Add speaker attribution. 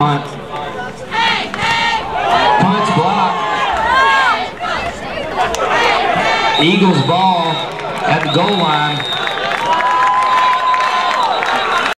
Speaker 1: Punt. Punt's block. Eagles ball at the goal line.